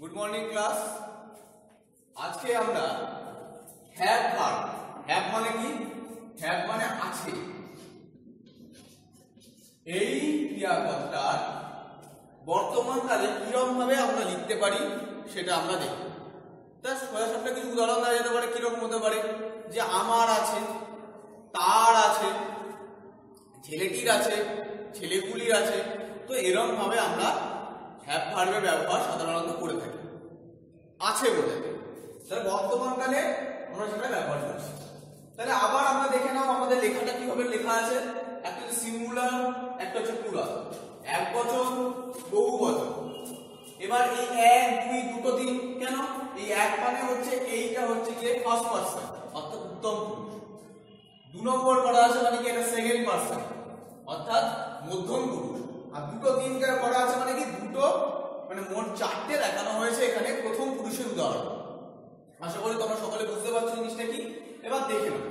Good morning class আজকে আমরা have verb have মানে কি? হ্যাভ মানে আছে। এই ক্রিয়াপদটার বর্তমান কালে কীরকম ভাবে আমরা লিখতে পারি সেটা আমরা দেখব। তা সোজা সাপটা কিছু উদাহরণ দেওয়া যেতে পারে, কীরকম হতে পারে? যে আমার আছে, তার আছে, ছেলেটির আছে, ছেলেগুলির আছে। তো এরকম ভাবে আমরা হ্যাভ ভার্বের ব্যবহার সাধারণত করে থাকি। আছে বলে তাহলে বর্তমানকালে আমরা সেটা ব্যবহার করছি। তাহলে আবার আমরা দেখে নাও আমাদের লেখাটা কীভাবে লেখা আছে। একটা হচ্ছে সিঙ্গুলার একটা হচ্ছে প্লুরাল এক বচন, বহু বচন। এবার এই এক, দুই, দুটো দিন কেন? এই এক মানে হচ্ছে এইটা হচ্ছে যে ফার্স্ট পার্সন অর্থাৎ উত্তম পুরুষ। দু নম্বর করা আছে মানে কি? এটা সেকেন্ড পার্সন অর্থাৎ মধ্যম পুরুষ। আর দুটো তিন করা আছে মানে কি? দুটো মানে মোট চারটে দেখানো হয়েছে এখানে প্রথম পুরুষের উদাহরণ। আশা করি তোমরা সকলে বুঝতে পারছ জিনিসটা কি? এবার দেখে নাও।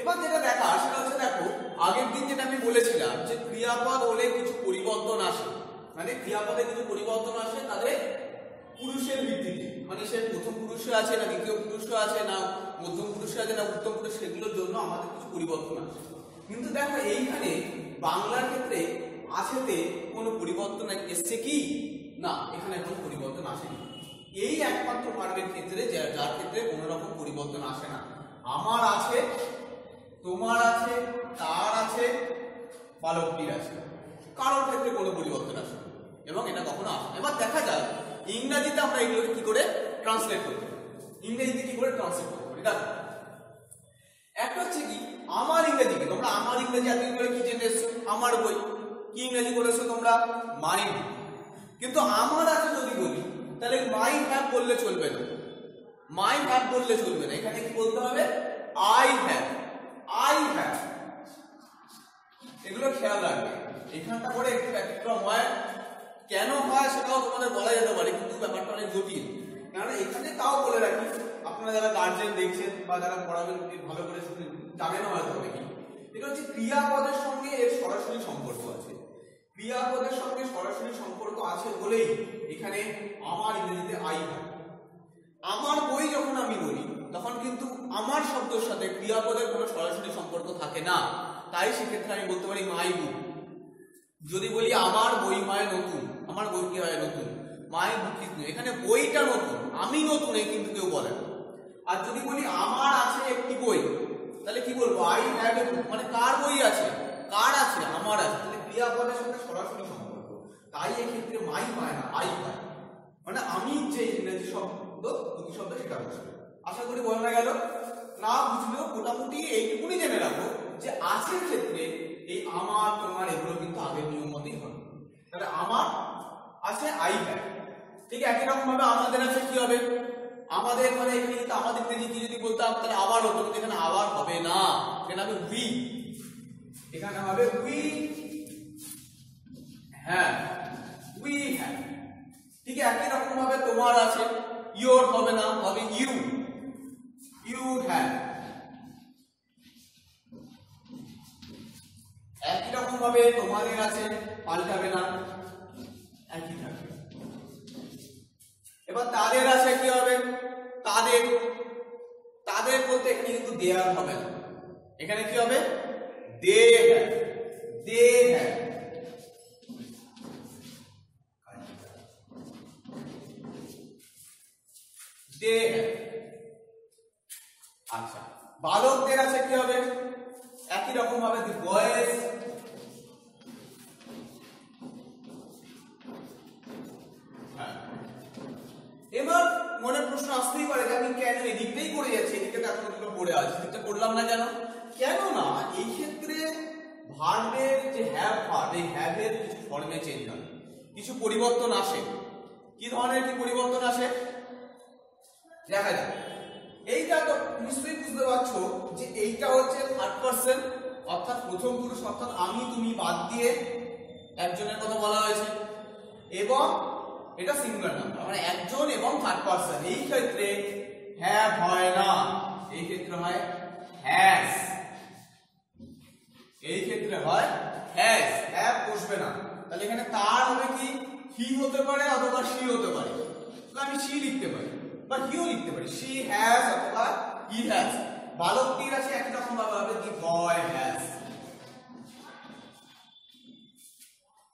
এবার যেটা দেখা, সেটা হচ্ছে দেখো, আগের দিন যেটা আমি বলেছিলাম যে ক্রিয়াপদ হলে কিছু পরিবর্তন আসে। মানে ক্রিয়াপদে কিছু পরিবর্তন আসে, তাদের পুরুষের ভিত্তিতে মানে সে প্রথম পুরুষে আছে না দ্বিতীয় পুরুষে আছে না মধ্যম পুরুষে আছে না উত্তম পুরুষ, সেগুলোর জন্য আমাদের কিছু পরিবর্তন আসে। কিন্তু দেখো, এইখানে বাংলার ক্ষেত্রে আছেতে কোনো পরিবর্তন এসছে কি? না, এখানে কোনো পরিবর্তন আসেনি। এই একমাত্র ভার্বের ক্ষেত্রে যার ক্ষেত্রে কোনো রকম পরিবর্তন আসে না। আমার আছে, তোমার আছে, তার আছে, বালকটির আছে। কারোর ক্ষেত্রে কোনো পরিবর্তন আসে এবং এটা কখনো আসে এবার দেখা যাক, ইংরাজিতে আমরা এগুলোকে কি করে ট্রান্সলেট পারি ইংরেজিতে কি করে ট্রান্সলেট করতে পারি দেখো। একটা হচ্ছে কি, আমার ইংরেজি কি তোমরা আমার ইংরেজি এতদিন ধরে কি জেনে এসছো আমার বই। কি ইংরেজি করেছ তোমরা? মাইন্ড কিন্তু আমার আছে যদি বলি, তাহলে মাই হ্যাভ বললে চলবে না। মাই হ্যাভ বললে চলবে না। এখানে কি বলতে হবে? আই হ্যাভ আই হ্যাভ এগুলো খেয়াল রাখবে। এখানটা করে একটু ব্যতিক্রম হয়। কেন হয় সেটাও তোমাদের বলা যেতে পারে, কিন্তু ব্যাপারটা অনেক জটিল। কারণ এখানে তাও বলে রাখি, আপনারা যারা গার্জেন দেখছেন বা যারা পড়াবেন ভালো করে জানেন হয়তো অনেকেই। এটা হচ্ছে ক্রিয়াপদের সঙ্গে এর সরাসরি সম্পর্ক আছে। ক্রিয়াপদের সঙ্গে সরাসরি সম্পর্ক আছে বলেই এখানে আমার ইংরেজিতে আই হয়। আমার বই যখন আমি বলি তখন কিন্তু আমার শব্দের সাথে ক্রিয়াপদের কোনো সরাসরি সম্পর্ক থাকে না। তাই সেক্ষেত্রে আমি বলতে পারি মাই বুক। যদি বলি আমার বই মায় নতুন, আমার বই কি হয় নতুন? মায়ের বুক এখানে বইটা নতুন, আমি নতুন এই কিন্তু কেউ বলে না। আর যদি বলি আমার আছে একটি বই, তাহলে কি বলব? আই বুক মানে কার বই আছে? কার আছে? আমার আছে। তাহলে ক্রিয়াপদের সাথে তাই এক্ষেত্রে মাই পায় না, আই পায়। মানে আমি যে ইংরেজি শব্দ প্রতি শব্দ সেটা বুঝবে আশা করি বোঝা গেল? না বুঝলেও মোটামুটি এইটুকুনি জেনে রাখো যে আছের ক্ষেত্রে এই আমার, তোমার এগুলো কিন্তু আগের নিয়ম মতেই হবে। তাহলে আমার আছে আই হ্যাভ ঠিক একই রকম ভাবে আমাদের আছে কি হবে? আমাদের মানে এখানে কিন্তু আমাদের ইংরেজি কি যদি বলতাম, তাহলে আবার হতো, কিন্তু এখানে আবার হবে না। এখানে হবে উই এখানে হবে উই হ্যাঁ। উই হ্যাভ ঠিক একই রকম ভাবে তোমার আছে ইওর হবে না, হবে ইউ ইউ হ্যাভ একই রকম ভাবে তোমাদের আছে, পাল্টাবে না, একই থাকবে। এবার তাদের আছে কি হবে? তাদের। তাদের বলতে কিন্তু দেয়ার হবে না। এখানে কি হবে? They have they have have আচ্ছা বালকদের আছে কি হবে? একই রকম ভাবে দি বয়েজ এবার মনে প্রশ্ন আসতেই পারে যে আমি কেন এদিকটাই করে যাচ্ছি এদিকে তো এত পড়ে আছে এদিকটা করলাম না কেন? কেন না? এই ক্ষেত্রে ভার্বের যে হ্যাভ ভার্ব এই হ্যাভের কিছু ফর্মে চেঞ্জ হয় কিছু পরিবর্তন আসে। কি ধরনের কি পরিবর্তন আসে? দেখা যাক। এইটা তো নিশ্চয়ই বুঝতে পারছ যে এইটা হচ্ছে থার্ড পার্সন অর্থাৎ প্রথম পুরুষ, অর্থাৎ আমি, তুমি বাদ দিয়ে একজনের কথা বলা হয়েছে। এবং এটা সিঙ্গুলার নাম্বার মানে একজন এবং থার্ড পার্সন এই ক্ষেত্রে হ্যাভ হয় না, এই ক্ষেত্রে হয় হ্যাজ এই ক্ষেত্রে হয় হ্যাজ হ্যাভ বসবে না। তাহলে এখানে তার হবে কি? হি হতে পারে অথবা সি হতে পারে। আমি সি লিখতে পারি। বা হিও লিখতে পারি। সি হ্যাজ অথবা ই হ্যাজ বালকটির আছে, একই রকম ভাবে হবে। দি boy has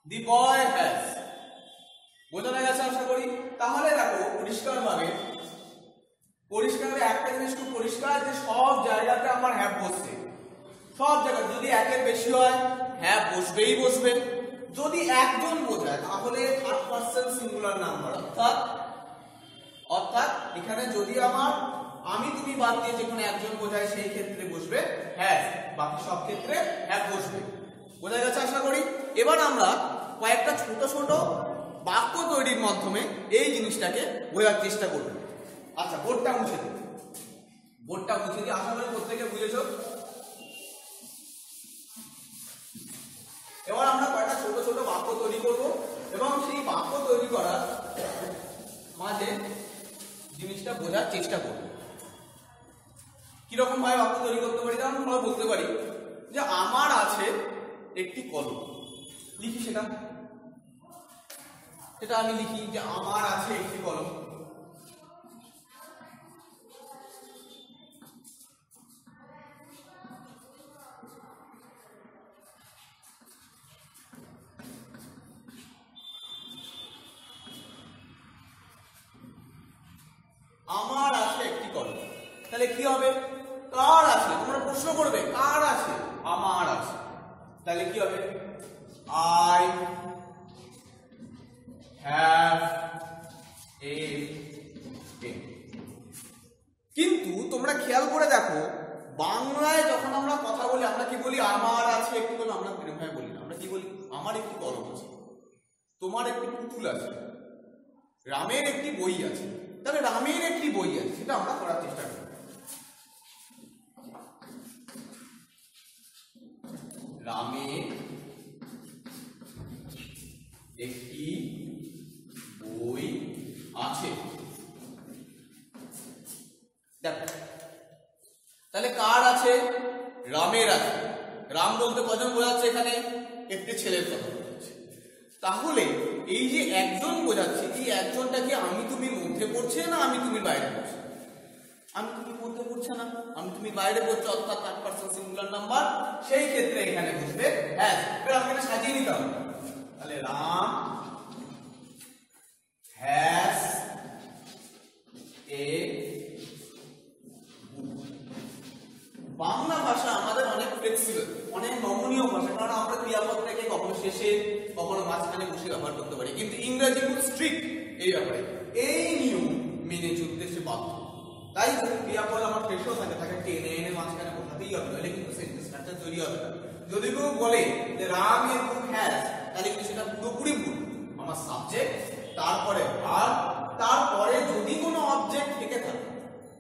the boy has বোঝানো গেছে আশা করি? তাহলে দেখো, পরিষ্কার ভাবে, পরিষ্কার একটা জিনিস খুব পরিষ্কার যে সব জায়গাতে আমার হ্যাপ বসছে। সব জায়গায় যদি একের বেশি হয় হ্যাঁ বসবেই বসবে। যদি একজন বোঝায়, তাহলে থার্ড পার্সন সিঙ্গুলার নাম্বার অর্থাৎ অর্থাৎ এখানে যদি আমার, আমি তুমি বাদ দিয়ে যে কোনো একজন বোঝায়, সেই ক্ষেত্রে বসবে হ্যাঁ বাকি সব ক্ষেত্রে হ্যাঁ বসবে। বোঝা গেছে আশা করি? এবার আমরা কয়েকটা ছোট ছোট বাক্য তৈরির মাধ্যমে এই জিনিসটাকে বোঝার চেষ্টা করব। আচ্ছা বোর্ডটা মুছে দিই। বোর্ডটা মুছে দিয়ে আশা করি প্রত্যেকে বুঝেছ? এবার আমরা কয়েকটা ছোট ছোট বাক্য তৈরি করব, এবং সেই বাক্য তৈরি করার মাঝে জিনিসটা বোঝার চেষ্টা করব। কীরকম ভাবে বাক্য তৈরি করতে পারি যেমন আমরা বলতে পারি। যে আমার আছে একটি কলম। লিখি সেটা। সেটা আমি লিখি যে আমার আছে একটি কলম। আমার আছে একটি কলম তাহলে কি হবে? কার আছে তোমরা প্রশ্ন করবে, কার আছে আমার আছে তাহলে কি হবে? আই কিন্তু তোমরা খেয়াল করে দেখো, বাংলায় যখন আমরা কথা বলি, আমরা কি বলি? আমার আছে একটি কলম আমরা এরকম বলি না। আমরা কি বলি? আমার একটি কলম আছে। তোমার একটি পুতুল আছে। রামের একটি বই আছে। তাহলে রামের একটি বই আছে, সেটা আমরা করার চেষ্টা করি রামের একটি বই আছে। দেখো, তাহলে কার আছে? রামের আছে। রাম বলতে কজন বোঝাচ্ছে এখানে? একটি ছেলের কথা। তাহলে এই যে একজন বোঝাচ্ছে, এই একজনটা কি আমি তুমি মধ্যে পড়ছে না আমি তুমি বাইরে পড়ছে? আমি তুমি মধ্যে পড়ছে না, আমি তুমি বাইরে পড়ছো, অর্থাৎ থার্ড পার্সন সিঙ্গুলার নাম্বার সেই ক্ষেত্রে এখানে বুঝবে হ্যাঁ আমাকে সাজিয়ে নিতাম তাহলে রাম হ্যাজ এ বাংলা ভাষা আমাদের অনেক ফ্লেক্সিবল অনেক নমনীয় ভাষা কারণ আমরা ক্রিয়াপদটাকে কখনো শেষে কখনো মাঝখানে বসে ব্যবহার করতে পারি। কিন্তু ইংরেজি খুব স্ট্রিক্ট এই ব্যাপারে। এই নিয়ম মেনে চলতে সে বাধ্য। তাই যদি ক্রিয়াপদ আমার শেষেও থাকে, তাকে টেনে এনে মাঝখানে বসাতেই হবে নাহলে কিন্তু সেন্টেন্স স্ট্রাকচার তৈরি হবে না। যদি কেউ বলে যে, রাম এ বুক হ্যাজ তাহলে কিন্তু সেটা পুরোপুরি ভুল। আমার সাবজেক্ট তারপরে ভার্ব তারপরে যদি কোনো অবজেক্ট থেকে থাকে,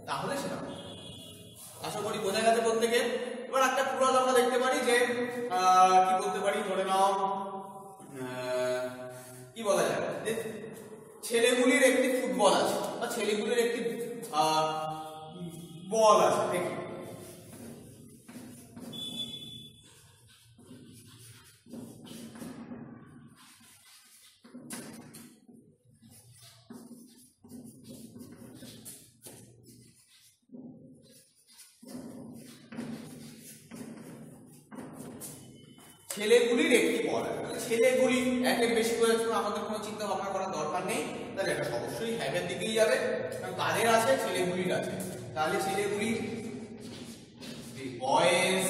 তাহলে সেটা আশা করি বোঝা গেছে প্রত্যেকে এবার একটা পুরাল আমরা দেখতে পারি যে কি বলতে পারি? ধরে নাও বলা যাবে ছেলেগুলির একটি ফুটবল আছে বা ছেলেগুলির একটি বল আছে দেখি। ছেলেগুলির একটি পড়া ছেলেগুলি একের বেশি করে আমাদের কোনো চিন্তা ভাবনা করার দরকার নেই। তাহলে এটা অবশ্যই হ্যাভের দিকেই যাবে কাদের আছে, ছেলেগুলির আছে। তাহলে ছেলেগুলির বয়েজ